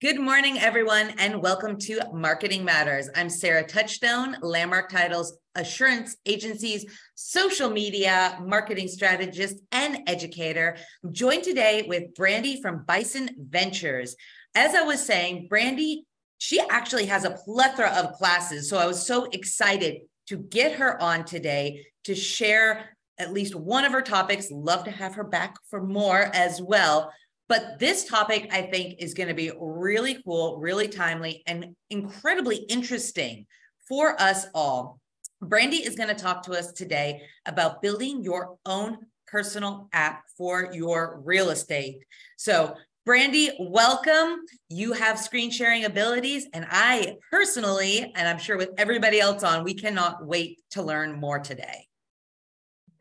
Good morning, everyone, and welcome to Marketing Matters. I'm Sarah Touchstone, Landmark Titles Assurance Agency's social media marketing strategist and educator. I'm joined today with Brandi from Bison Ventures. As I was saying, Brandi, she actually has a plethora of classes. So I was so excited to get her on today to share at least one of her topics. Love to have her back for more as well. But this topic, I think, is going to be really cool, really timely, and incredibly interesting for us all. Brandi is going to talk to us today about building your own personal app for your real estate. So, Brandi, welcome. You have screen sharing abilities, and I personally, and I'm sure with everybody else on, we cannot wait to learn more today.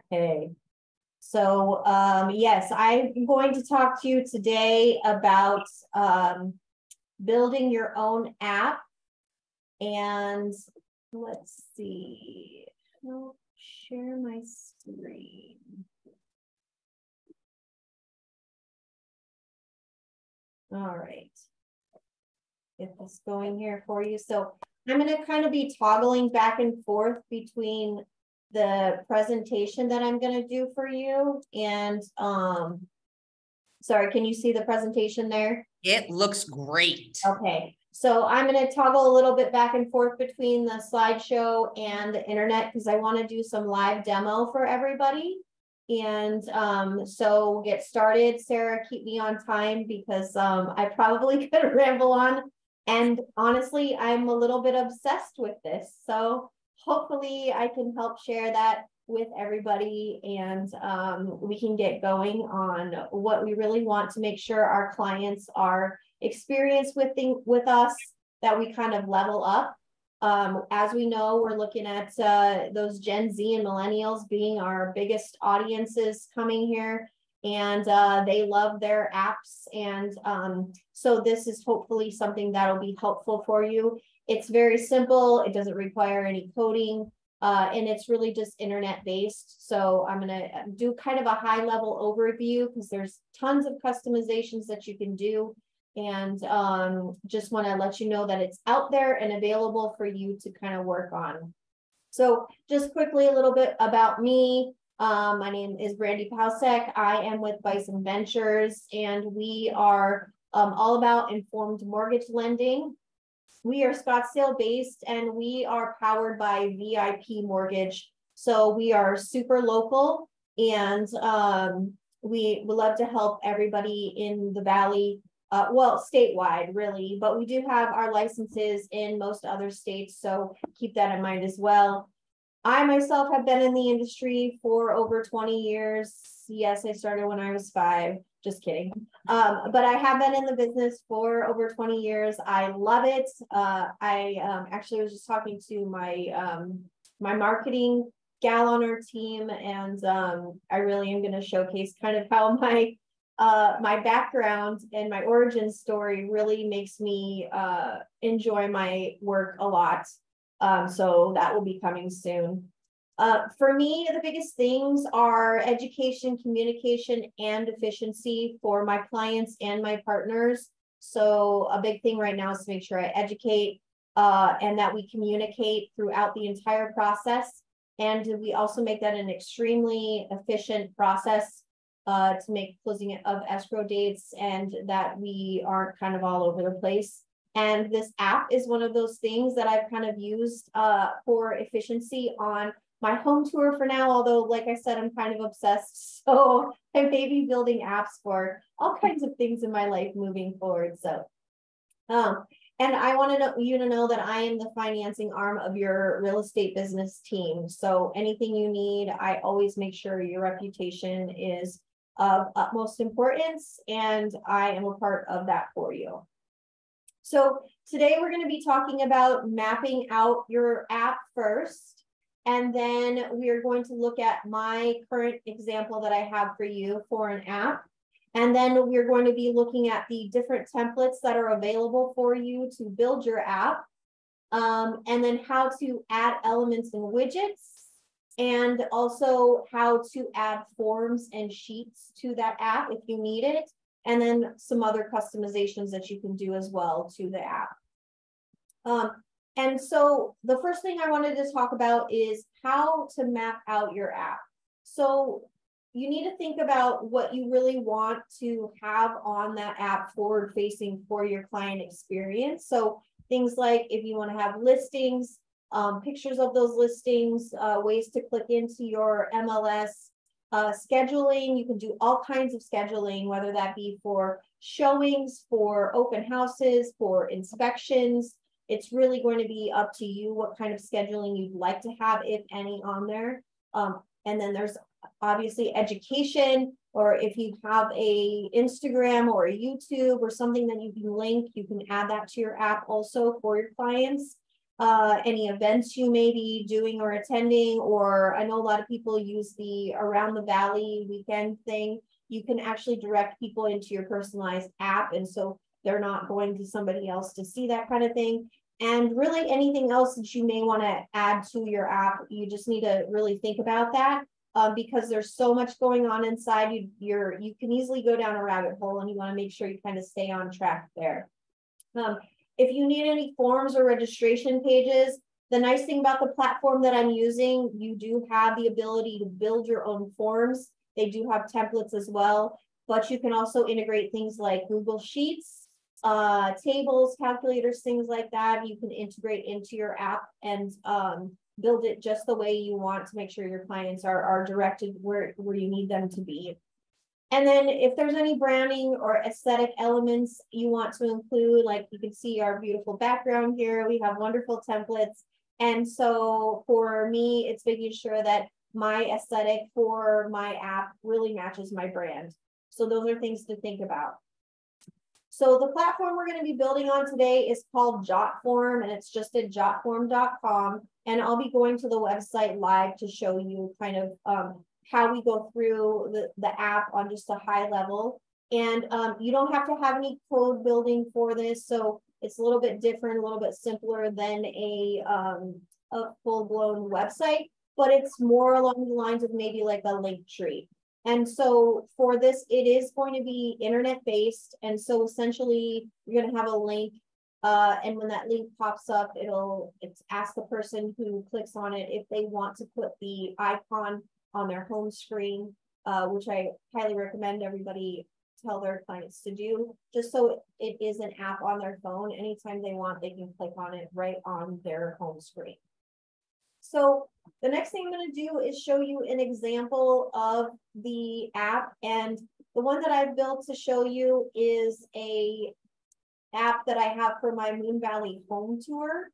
Hey, so um, yes, I'm going to talk to you today about um, building your own app. And let's see, I'll share my screen. All right. Get this going here for you. So I'm going to kind of be toggling back and forth between the presentation that I'm gonna do for you and, um, sorry, can you see the presentation there? It looks great. Okay, so I'm gonna toggle a little bit back and forth between the slideshow and the internet because I want to do some live demo for everybody. And um, so we'll get started. Sarah, keep me on time because um, I probably could ramble on. And honestly, I'm a little bit obsessed with this. So hopefully I can help share that with everybody and um, we can get going on what we really want to make sure our clients are experienced with thing, with us that we kind of level up. Um, as we know, we're looking at uh, those Gen Z and millennials being our biggest audiences coming here and uh, they love their apps. And um, so this is hopefully something that'll be helpful for you. It's very simple. It doesn't require any coding. Uh, and it's really just internet based. So I'm going to do kind of a high level overview because there's tons of customizations that you can do. And um, just want to let you know that it's out there and available for you to kind of work on. So just quickly a little bit about me. Um, my name is Brandi Paucek. I am with Bison Ventures and we are um, all about informed mortgage lending. We are Scottsdale based and we are powered by VIP Mortgage. So we are super local and um, we would love to help everybody in the Valley, uh, well, statewide really, but we do have our licenses in most other states. So keep that in mind as well. I myself have been in the industry for over 20 years. Yes, I started when I was five. Just kidding. Um, but I have been in the business for over 20 years. I love it. Uh, I um, actually was just talking to my um, my marketing gal on our team, and um, I really am going to showcase kind of how my uh, my background and my origin story really makes me uh, enjoy my work a lot. Um, so that will be coming soon. Uh, for me, the biggest things are education, communication, and efficiency for my clients and my partners. So a big thing right now is to make sure I educate uh, and that we communicate throughout the entire process. And we also make that an extremely efficient process uh, to make closing of escrow dates and that we aren't kind of all over the place. And this app is one of those things that I've kind of used uh, for efficiency on my home tour for now, although like I said, I'm kind of obsessed. So I may be building apps for all kinds of things in my life moving forward. So um, and I want to know you to know that I am the financing arm of your real estate business team. So anything you need, I always make sure your reputation is of utmost importance, and I am a part of that for you. So today we're going to be talking about mapping out your app first. And then we are going to look at my current example that I have for you for an app. And then we're going to be looking at the different templates that are available for you to build your app. Um, and then how to add elements and widgets and also how to add forms and sheets to that app if you need it and then some other customizations that you can do as well to the app. Um, and so the first thing I wanted to talk about is how to map out your app. So you need to think about what you really want to have on that app forward facing for your client experience. So things like if you want to have listings, um, pictures of those listings, uh, ways to click into your MLS, uh, scheduling, you can do all kinds of scheduling, whether that be for showings, for open houses, for inspections. It's really going to be up to you what kind of scheduling you'd like to have, if any, on there. Um, and then there's obviously education, or if you have a Instagram or a YouTube or something that you can link, you can add that to your app also for your clients. Uh, any events you may be doing or attending, or I know a lot of people use the around the valley weekend thing. You can actually direct people into your personalized app. And so they're not going to somebody else to see that kind of thing. And really anything else that you may want to add to your app, you just need to really think about that um, because there's so much going on inside you you're you can easily go down a rabbit hole and you want to make sure you kind of stay on track there um, if you need any forms or registration pages the nice thing about the platform that i'm using you do have the ability to build your own forms they do have templates as well but you can also integrate things like google sheets uh, tables calculators things like that you can integrate into your app and um, build it just the way you want to make sure your clients are, are directed where, where you need them to be. And then if there's any branding or aesthetic elements you want to include, like you can see our beautiful background here, we have wonderful templates. And so for me, it's making sure that my aesthetic for my app really matches my brand. So those are things to think about. So the platform we're going to be building on today is called Jotform, and it's just at jotform.com. And I'll be going to the website live to show you kind of um, how we go through the, the app on just a high level. And um, you don't have to have any code building for this. So it's a little bit different, a little bit simpler than a, um, a full-blown website, but it's more along the lines of maybe like a link tree. And so for this, it is going to be internet based. And so essentially you're going to have a link. Uh, and when that link pops up, it'll it's ask the person who clicks on it if they want to put the icon on their home screen, uh, which I highly recommend everybody tell their clients to do, just so it is an app on their phone. Anytime they want, they can click on it right on their home screen. So the next thing I'm going to do is show you an example of the app. And the one that I've built to show you is a app that I have for my Moon Valley home tour.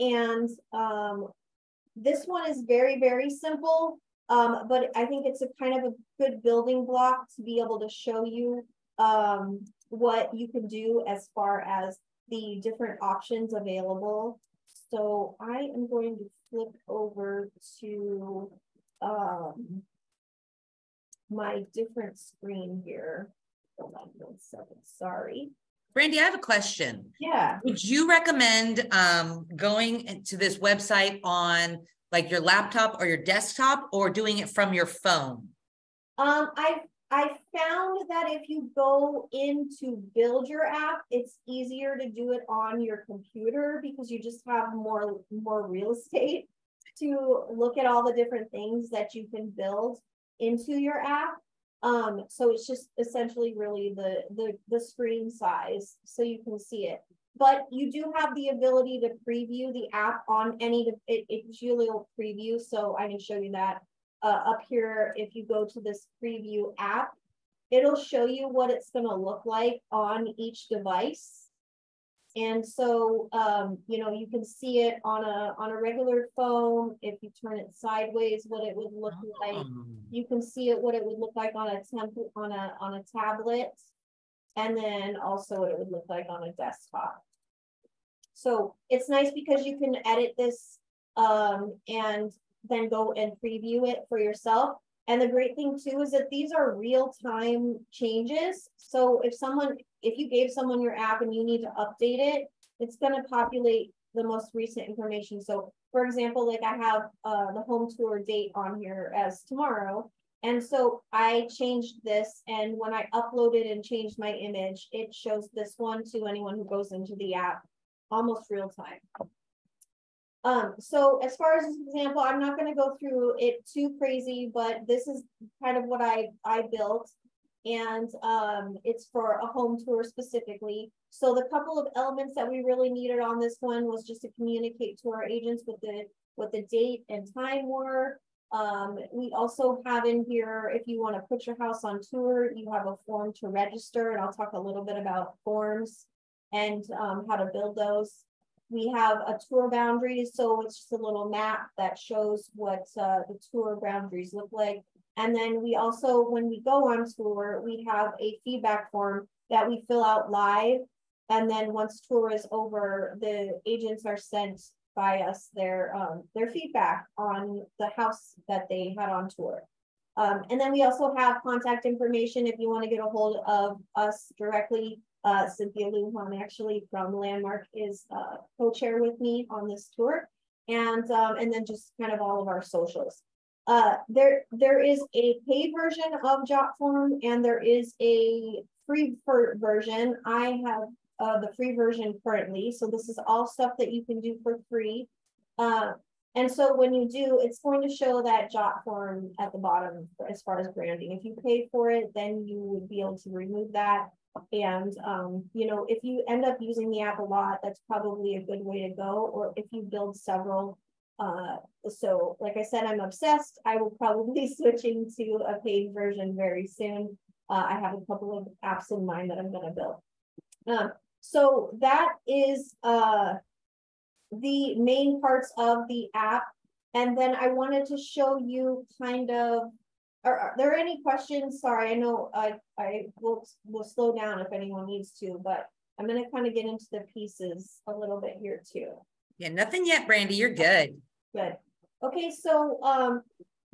And um, this one is very, very simple, um, but I think it's a kind of a good building block to be able to show you um, what you can do as far as the different options available. So I am going to flip over to um, my different screen here. Hold on one second, sorry. Brandi, I have a question. Yeah. Would you recommend um, going to this website on like your laptop or your desktop or doing it from your phone? Um, I've I found that if you go in to build your app, it's easier to do it on your computer because you just have more more real estate to look at all the different things that you can build into your app. Um, so it's just essentially really the, the, the screen size so you can see it. But you do have the ability to preview the app on any, it, it's usually a preview. So I can show you that uh, up here. If you go to this preview app, it'll show you what it's going to look like on each device. And so, um, you know, you can see it on a on a regular phone. If you turn it sideways, what it would look like. Oh. You can see it what it would look like on a template on a on a tablet, and then also what it would look like on a desktop. So it's nice because you can edit this um, and then go and preview it for yourself. And the great thing too is that these are real time changes. So if someone, if you gave someone your app and you need to update it, it's going to populate the most recent information. So for example, like I have uh, the home tour date on here as tomorrow. And so I changed this and when I uploaded and changed my image, it shows this one to anyone who goes into the app almost real time. Um, so as far as this example, I'm not gonna go through it too crazy, but this is kind of what I, I built. And um, it's for a home tour specifically. So the couple of elements that we really needed on this one was just to communicate to our agents what the what the date and time were. Um, we also have in here, if you want to put your house on tour, you have a form to register, and I'll talk a little bit about forms and um, how to build those. We have a tour boundaries, so it's just a little map that shows what uh, the tour boundaries look like. And then we also, when we go on tour, we have a feedback form that we fill out live. And then once tour is over, the agents are sent by us their um, their feedback on the house that they had on tour. Um, and then we also have contact information if you want to get a hold of us directly. Uh, Cynthia Lujan, actually from Landmark, is uh, co-chair with me on this tour, and um, and then just kind of all of our socials. Uh, there there is a paid version of Jotform, and there is a free version. I have uh, the free version currently, so this is all stuff that you can do for free. Uh, and so when you do, it's going to show that Jotform at the bottom as far as branding. If you pay for it, then you would be able to remove that. And, um, you know, if you end up using the app a lot, that's probably a good way to go. Or if you build several, uh, so like I said, I'm obsessed. I will probably be switching to a paid version very soon. Uh, I have a couple of apps in mind that I'm going to build. Um, so that is uh, the main parts of the app. And then I wanted to show you kind of are, are, there any questions? Sorry, I know I, I will, will slow down if anyone needs to, but I'm going to kind of get into the pieces a little bit here too. Yeah, nothing yet, Brandi. You're good. Good. Okay, so um,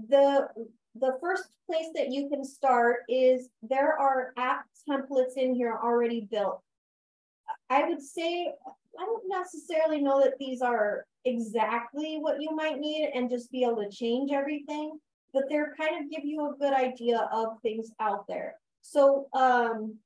the the first place that you can start is there are app templates in here already built. I would say I don't necessarily know that these are exactly what you might need and just be able to change everything but they're kind of give you a good idea of things out there. So, um,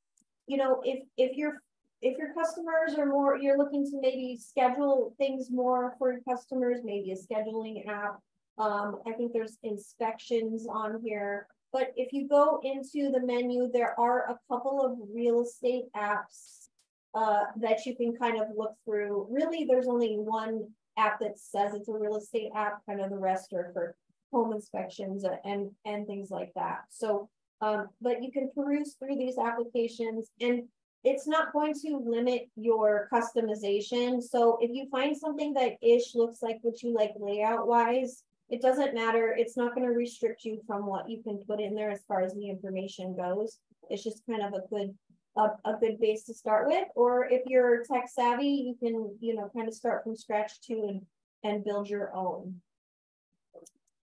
you know, if if your if your customers are more, you're looking to maybe schedule things more for your customers, maybe a scheduling app. Um, I think there's inspections on here. But if you go into the menu, there are a couple of real estate apps uh, that you can kind of look through. Really, there's only one app that says it's a real estate app, kind of the rest are for home inspections and, and things like that. So, um, but you can peruse through these applications and it's not going to limit your customization. So if you find something that ish looks like what you like layout wise, it doesn't matter. It's not going to restrict you from what you can put in there as far as the information goes. It's just kind of a good a, a good base to start with. Or if you're tech savvy, you can, you know, kind of start from scratch too and and build your own.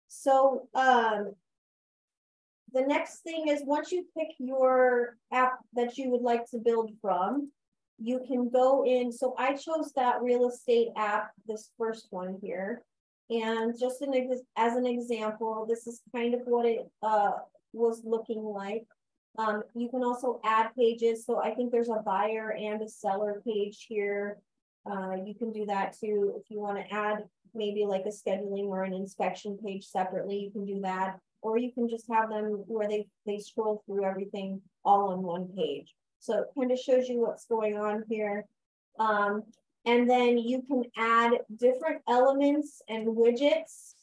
So um, the next thing is once you pick your app that you would like to build from, you can go in. So I chose that real estate app, this first one here. And just an as an example, this is kind of what it uh, was looking like. Um, you can also add pages. So I think there's a buyer and a seller page here. Uh, you can do that too if you want to add maybe like a scheduling or an inspection page separately, you can do that. Or you can just have them where they, they scroll through everything all on one page. So it kind of shows you what's going on here. Um, and then you can add different elements and widgets.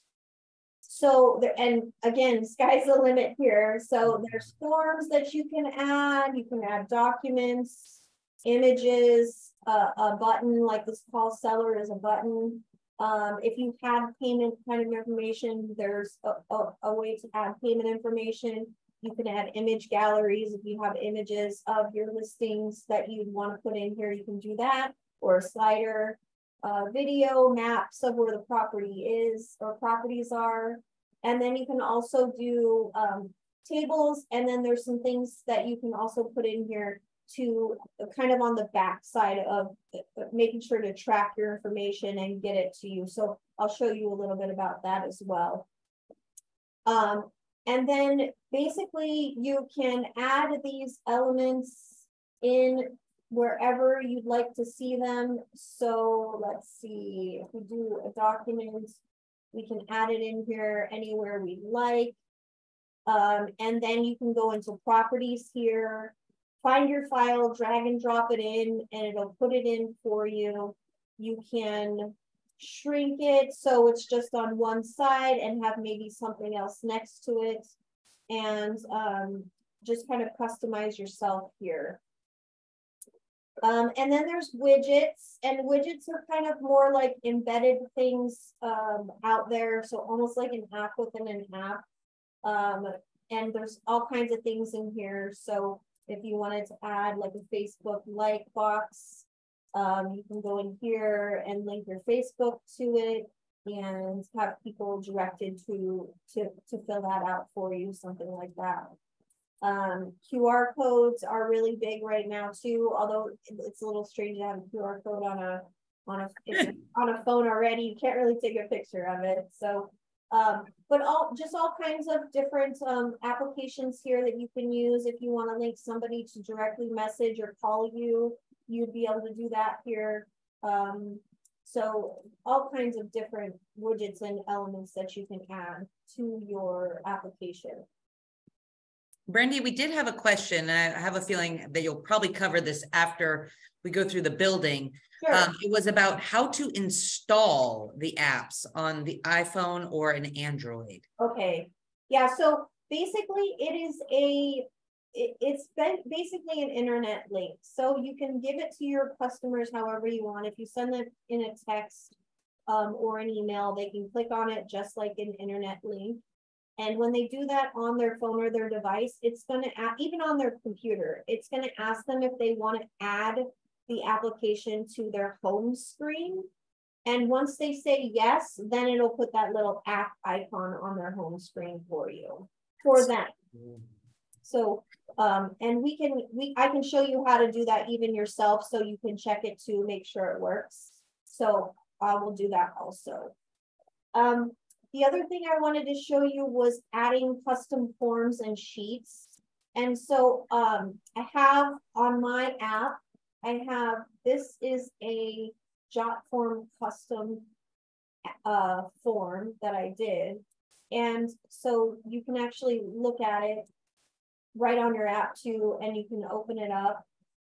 So there, and again, sky's the limit here. So there's forms that you can add. You can add documents, images, uh, a button like this call seller is a button. Um, if you have payment kind of information, there's a, a, a, way to add payment information. You can add image galleries. If you have images of your listings that you'd want to put in here, you can do that or a slider, uh, video maps of where the property is or properties are. And then you can also do um, tables. And then there's some things that you can also put in here to kind of on the back side of making sure to track your information and get it to you. So I'll show you a little bit about that as well. Um, and then basically you can add these elements in wherever you'd like to see them. So let's see, if we do a document, we can add it in here anywhere we'd like. Um, and then you can go into properties here, find your file, drag and drop it in, and it'll put it in for you. You can shrink it so it's just on one side and have maybe something else next to it. And um, just kind of customize yourself here. Um, and then there's widgets, and widgets are kind of more like embedded things um, out there. So almost like an app within an app. Um, and there's all kinds of things in here. So if you wanted to add like a Facebook like box, um, you can go in here and link your Facebook to it and have people directed to, to, to fill that out for you, something like that. Um, QR codes are really big right now too, although it's a little strange to have a QR code on a on a on a phone already. You can't really take a picture of it. So um, but all just all kinds of different um, applications here that you can use if you want to link somebody to directly message or call you, you'd be able to do that here. Um, so all kinds of different widgets and elements that you can add to your application. Brandi, we did have a question, I have a feeling that you'll probably cover this after we go through the building. Sure. Um, it was about how to install the apps on the iPhone or an Android. Okay. Yeah. So basically, it is a it, it's been basically an internet link. So you can give it to your customers however you want. If you send them in a text um, or an email, they can click on it just like an internet link. And when they do that on their phone or their device, it's going to, even on their computer, it's going to ask them if they want to add the application to their home screen. And once they say yes, then it'll put that little app icon on their home screen for you, for them. So, um, and we can, we, I can show you how to do that even yourself so you can check it to make sure it works. So I will do that also. Um, the other thing I wanted to show you was adding custom forms and sheets. And so um, I have on my app, I have, this is a JotForm custom uh, form that I did. And so you can actually look at it right on your app too, and you can open it up.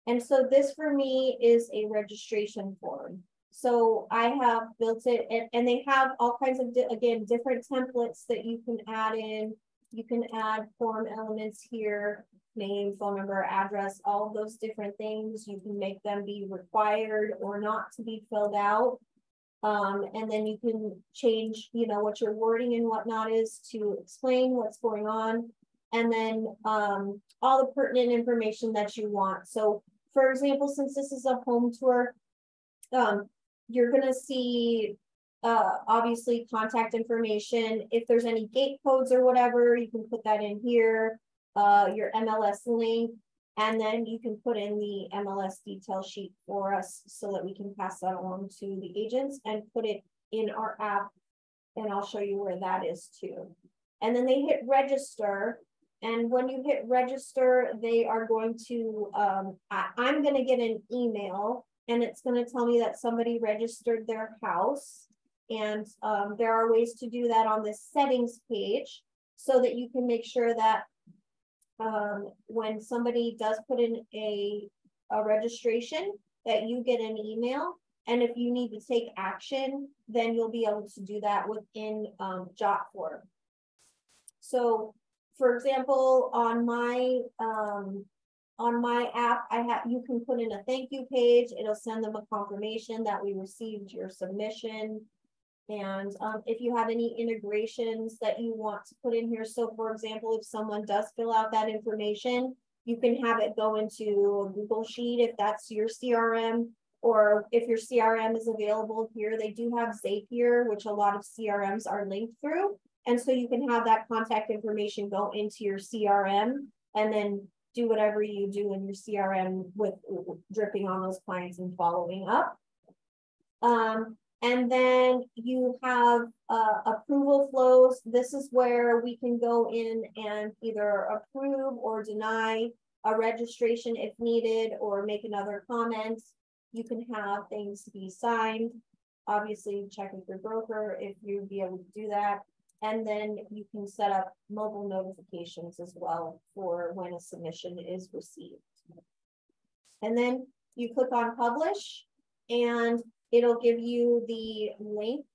And so this for me is a registration form. So I have built it and, and they have all kinds of, again, different templates that you can add in. You can add form elements here, name, phone number, address, all those different things. You can make them be required or not to be filled out. Um, and then you can change, you know, what your wording and whatnot is to explain what's going on. And then um, all the pertinent information that you want. So for example, since this is a home tour, um, you're gonna see uh, obviously contact information. If there's any gate codes or whatever, you can put that in here, uh, your MLS link, and then you can put in the MLS detail sheet for us so that we can pass that along to the agents and put it in our app. And I'll show you where that is too. And then they hit register. And when you hit register, they are going to, um, I, I'm going to get an email and it's going to tell me that somebody registered their house. And um, there are ways to do that on this settings page so that you can make sure that um, when somebody does put in a, a registration, that you get an email. And if you need to take action, then you'll be able to do that within um, JotForm. So for example, on my um, on my app, I have you can put in a thank you page. It'll send them a confirmation that we received your submission. And um, if you have any integrations that you want to put in here, so for example, if someone does fill out that information, you can have it go into a Google Sheet if that's your CRM, or if your CRM is available here, they do have Zapier, which a lot of CRMs are linked through. And so you can have that contact information go into your CRM and then do whatever you do in your CRM with dripping on those clients and following up. Um, And then you have uh, approval flows. This is where we can go in and either approve or deny a registration if needed, or make another comment. You can have things be signed. Obviously, check with your broker if you'd be able to do that. And then you can set up mobile notifications as well for when a submission is received. And then you click on publish and it'll give you the link.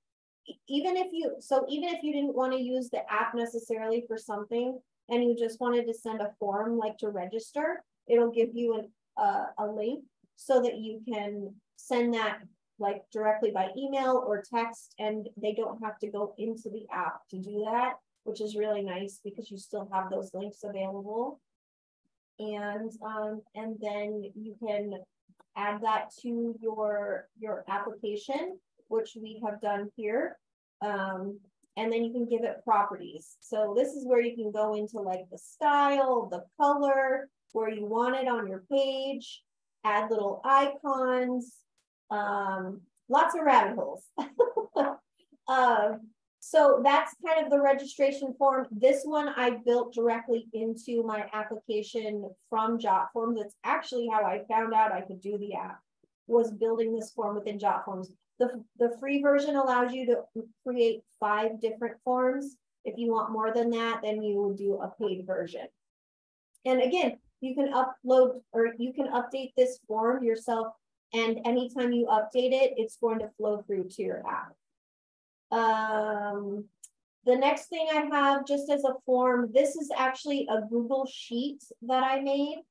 Even if you, so even if you didn't want to use the app necessarily for something and you just wanted to send a form like to register, it'll give you an, uh, a link so that you can send that like directly by email or text and they don't have to go into the app to do that, which is really nice because you still have those links available. And um, and then you can add that to your your application, which we have done here. Um, and then you can give it properties. So this is where you can go into like the style, the color, where you want it on your page, add little icons, um, lots of rabbit holes. uh, so that's kind of the registration form. This one I built directly into my application from JotForms. That's actually how I found out I could do the app, was building this form within JotForms. The, the free version allows you to create five different forms. If you want more than that, then you would do a paid version. And again, you can upload or you can update this form yourself and anytime you update it, it's going to flow through to your app. Um, the next thing I have just as a form, this is actually a Google Sheet that I made.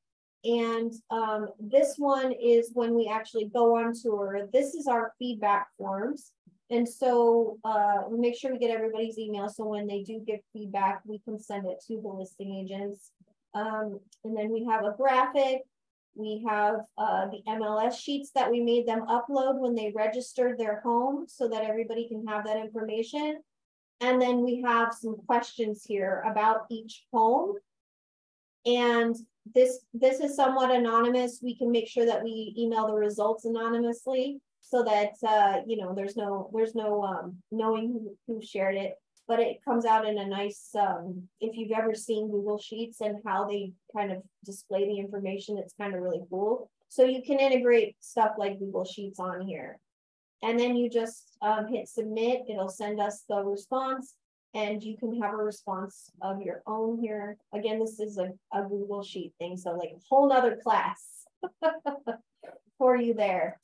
And um, this one is when we actually go on tour. This is our feedback forms. And so uh, we make sure we get everybody's email. So when they do give feedback, we can send it to the listing agents. Um, and then we have a graphic. We have uh, the MLS sheets that we made them upload when they registered their home so that everybody can have that information. And then we have some questions here about each home. And this, this is somewhat anonymous. We can make sure that we email the results anonymously so that, uh, you know, there's no, there's no um, knowing who, who shared it but it comes out in a nice, um, if you've ever seen Google Sheets and how they kind of display the information, it's kind of really cool. So you can integrate stuff like Google Sheets on here. And then you just um, hit submit, it'll send us the response and you can have a response of your own here. Again, this is a, a Google Sheet thing, so like a whole nother class for you there.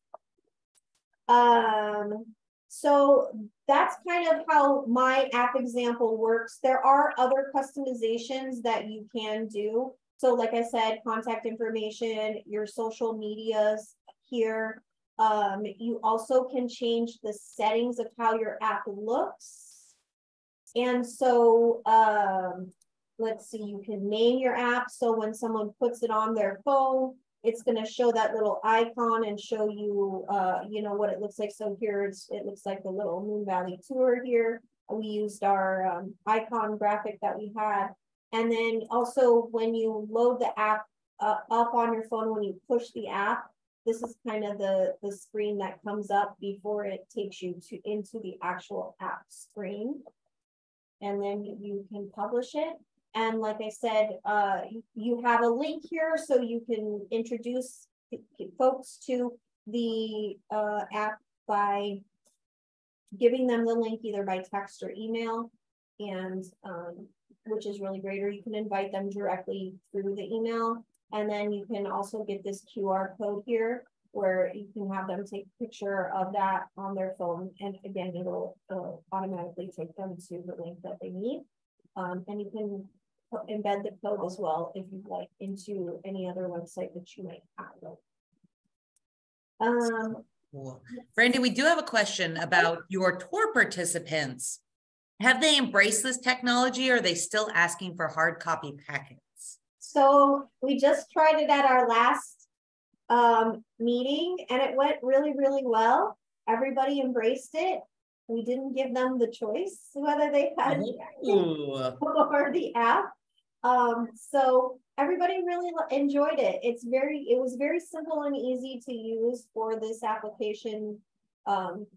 Um, so that's kind of how my app example works. There are other customizations that you can do. So like I said, contact information, your social medias here. Um, you also can change the settings of how your app looks. And so um, let's see, you can name your app. So when someone puts it on their phone, it's going to show that little icon and show you, uh, you know, what it looks like. So here it's, it looks like the little Moon Valley tour here. We used our um, icon graphic that we had. And then also when you load the app uh, up on your phone, when you push the app, this is kind of the, the screen that comes up before it takes you to into the actual app screen. And then you can publish it. And like I said, uh, you have a link here so you can introduce folks to the uh, app by giving them the link either by text or email. And um, which is really great or you can invite them directly through the email. And then you can also get this QR code here where you can have them take a picture of that on their phone. And again it'll, it'll automatically take them to the link that they need. Um, and you can embed the code as well if you'd like into any other website that you might have. Um, cool. Brandi, we do have a question about your tour participants. Have they embraced this technology or are they still asking for hard copy packets? So we just tried it at our last um, meeting and it went really, really well. Everybody embraced it we didn't give them the choice whether they had or the app. Um, so everybody really enjoyed it. It's very, it was very simple and easy to use for this application. Um,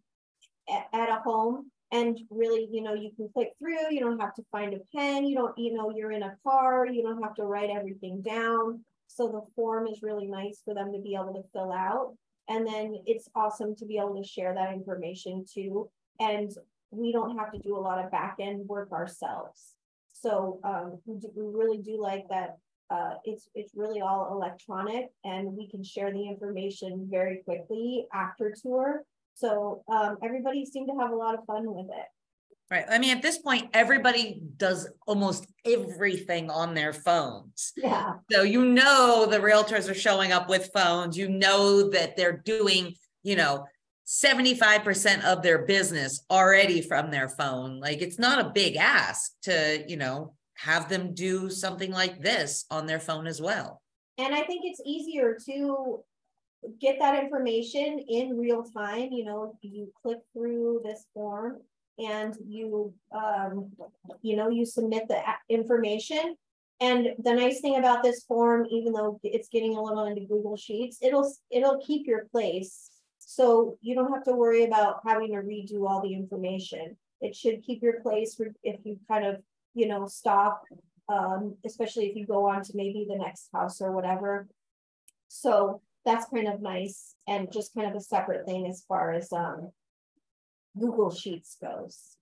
at, at a home and really, you know, you can click through, you don't have to find a pen, you don't, you know, you're in a car, you don't have to write everything down. So the form is really nice for them to be able to fill out. And then it's awesome to be able to share that information too. And we don't have to do a lot of back end work ourselves. So um, we, do, we really do like that. Uh, it's it's really all electronic, and we can share the information very quickly after tour. So um, everybody seemed to have a lot of fun with it. Right. I mean, at this point, everybody does almost everything on their phones. Yeah. So you know the realtors are showing up with phones. You know that they're doing, you know, 75% of their business already from their phone. Like it's not a big ask to, you know, have them do something like this on their phone as well. And I think it's easier to get that information in real time. You know, you click through this form and you um, you know you submit the information and the nice thing about this form even though it's getting a little into google sheets it'll it'll keep your place so you don't have to worry about having to redo all the information. It should keep your place if you kind of you know stop um, especially if you go on to maybe the next house or whatever. So that's kind of nice and just kind of a separate thing as far as um, Google Sheets goes.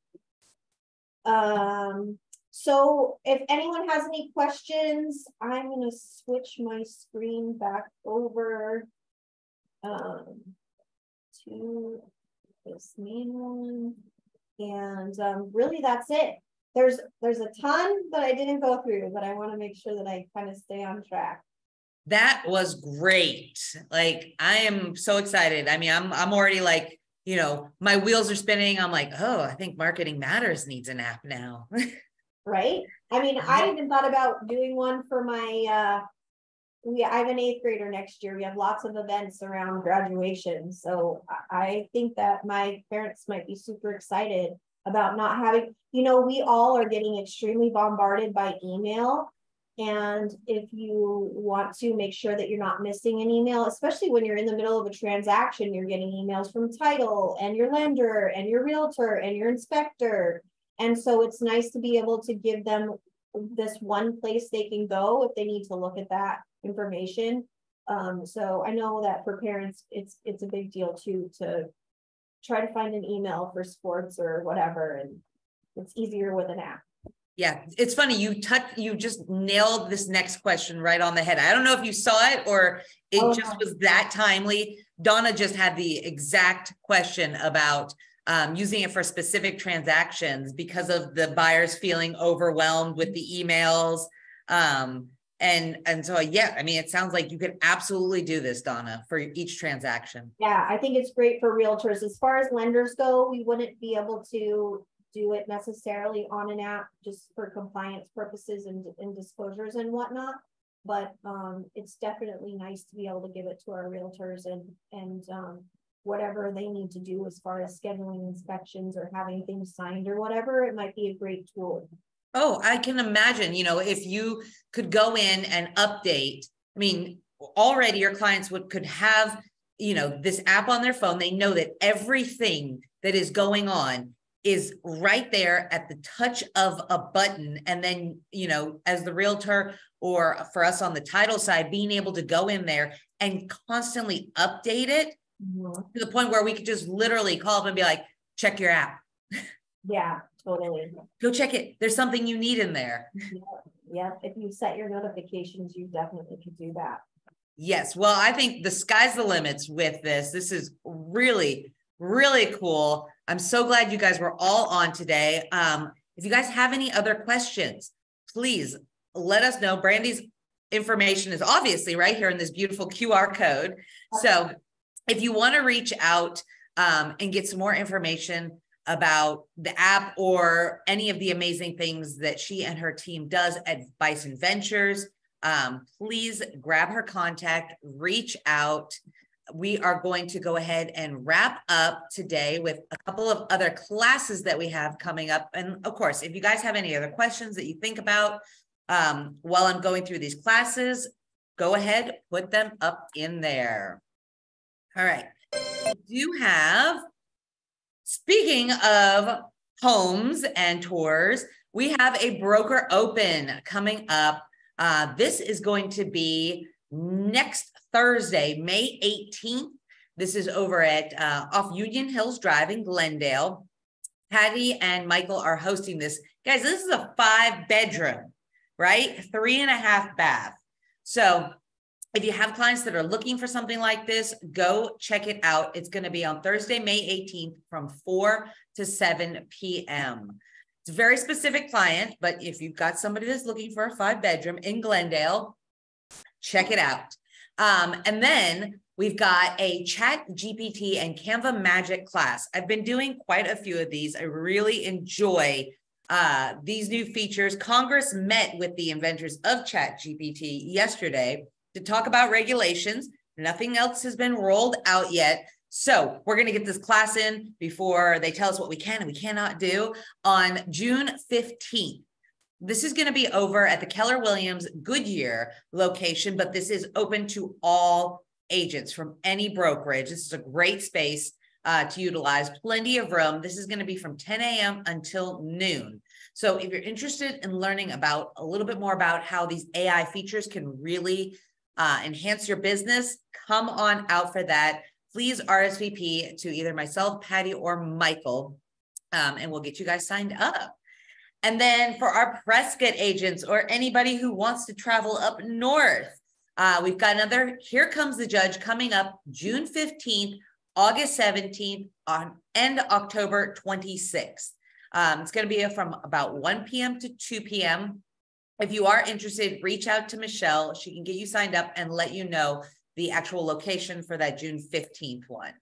Um, so if anyone has any questions, I'm going to switch my screen back over. Um, to this main one. And um, really that's it. There's there's a ton that I didn't go through, but I want to make sure that I kind of stay on track. That was great. Like I am so excited. I mean, I'm I'm already like you know, my wheels are spinning. I'm like, oh, I think Marketing Matters needs an app now. right? I mean, I even thought about doing one for my uh we I have an eighth grader next year. We have lots of events around graduation. So I think that my parents might be super excited about not having, you know, we all are getting extremely bombarded by email and if you want to make sure that you're not missing an email, especially when you're in the middle of a transaction, you're getting emails from title and your lender and your realtor and your inspector. And so it's nice to be able to give them this one place they can go if they need to look at that information. Um, so I know that for parents, it's it's a big deal too to try to find an email for sports or whatever, and it's easier with an app. Yeah, it's funny. You touch, you just nailed this next question right on the head. I don't know if you saw it or it oh, just was that timely. Donna just had the exact question about um, using it for specific transactions because of the buyers feeling overwhelmed with the emails. Um, and and so yeah, I mean, it sounds like you could absolutely do this, Donna, for each transaction. Yeah, I think it's great for realtors. As far as lenders go, we wouldn't be able to do it necessarily on an app just for compliance purposes and, and disclosures and whatnot. But um, it's definitely nice to be able to give it to our realtors and and um, whatever they need to do as far as scheduling inspections or having things signed or whatever, it might be a great tool. Oh, I can imagine, you know, if you could go in and update, I mean, already your clients would could have, you know, this app on their phone. They know that everything that is going on is right there at the touch of a button and then you know as the realtor or for us on the title side being able to go in there and constantly update it mm-hmm. to the point where we could just literally call up and be like check your app yeah totally go check it there's something you need in there yeah. yeah if you set your notifications you definitely could do that yes well i think the sky's the limits with this this is really really cool I'm so glad you guys were all on today. Um, if you guys have any other questions, please let us know. Brandi's information is obviously right here in this beautiful QR code. So if you want to reach out um, and get some more information about the app or any of the amazing things that she and her team does at Bison Ventures, um, please grab her contact, reach out we are going to go ahead and wrap up today with a couple of other classes that we have coming up. And of course, if you guys have any other questions that you think about um, while I'm going through these classes, go ahead, put them up in there. All right. We do have Speaking of homes and tours, we have a broker open coming up. Uh, this is going to be next Thursday, May 18th. This is over at uh, off Union Hills Drive in Glendale. Patty and Michael are hosting this. Guys, this is a five bedroom, right? Three and a half bath. So if you have clients that are looking for something like this, go check it out. It's going to be on Thursday, May 18th from 4 to 7 p.m. It's a very specific client, but if you've got somebody that's looking for a five bedroom in Glendale, check it out. Um, and then we've got a chat GPT and Canva magic class. I've been doing quite a few of these. I really enjoy uh, these new features. Congress met with the inventors of chat GPT yesterday to talk about regulations. Nothing else has been rolled out yet. So we're going to get this class in before they tell us what we can and we cannot do on June 15th. This is going to be over at the Keller Williams Goodyear location, but this is open to all agents from any brokerage. This is a great space uh, to utilize, plenty of room. This is going to be from 10 a.m. until noon. So if you're interested in learning about a little bit more about how these AI features can really uh, enhance your business, come on out for that. Please RSVP to either myself, Patty, or Michael, um, and we'll get you guys signed up. And then for our Prescott agents or anybody who wants to travel up north, uh, we've got another Here Comes the Judge coming up June 15th, August 17th, on, and October 26th. Um, it's going to be from about 1 p.m. to 2 p.m. If you are interested, reach out to Michelle. She can get you signed up and let you know the actual location for that June 15th one.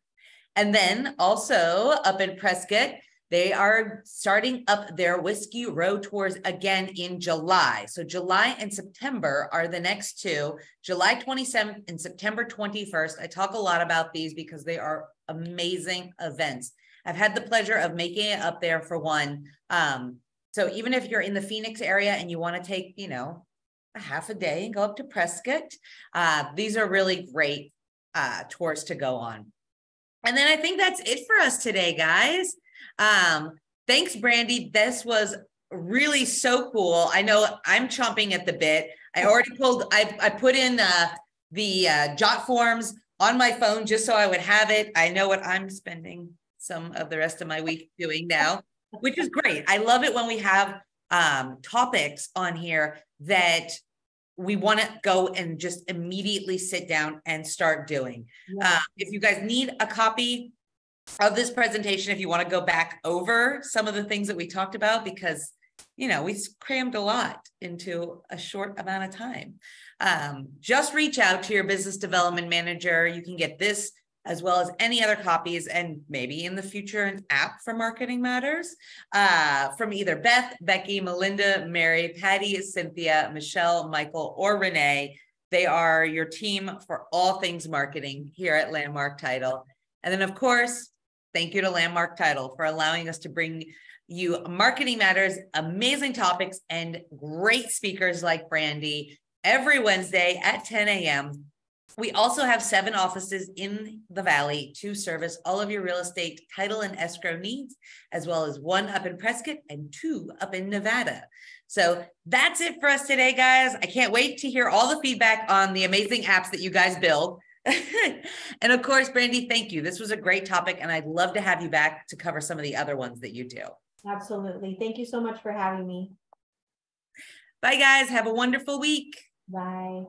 And then also up in Prescott, they are starting up their Whiskey Row tours again in July. So July and September are the next two, July 27th and September 21st. I talk a lot about these because they are amazing events. I've had the pleasure of making it up there for one. Um, so even if you're in the Phoenix area and you want to take, you know, a half a day and go up to Prescott, uh, these are really great uh, tours to go on. And then I think that's it for us today, guys. Um, thanks, Brandi. This was really so cool. I know I'm chomping at the bit. I already pulled, I, I put in uh, the uh, Jotforms on my phone just so I would have it. I know what I'm spending some of the rest of my week doing now which is great. I love it when we have um, topics on here that we want to go and just immediately sit down and start doing. Uh, if you guys need a copy of this presentation, if you want to go back over some of the things that we talked about, because you know we crammed a lot into a short amount of time. Um, just reach out to your business development manager. You can get this as well as any other copies and maybe in the future an app for marketing matters uh, from either Beth, Becky, Melinda, Mary, Patty, Cynthia, Michelle, Michael, or Renee. They are your team for all things marketing here at Landmark Title. And then, of course, thank you to Landmark Title for allowing us to bring you Marketing Matters, amazing topics, and great speakers like Brandi every Wednesday at 10 a.m. We also have seven offices in the Valley to service all of your real estate title and escrow needs, as well as one up in Prescott and two up in Nevada. So that's it for us today, guys. I can't wait to hear all the feedback on the amazing apps that you guys build. and of course, Brandi, thank you. This was a great topic, and I'd love to have you back to cover some of the other ones that you do. Absolutely. Thank you so much for having me. Bye, guys. Have a wonderful week. Bye.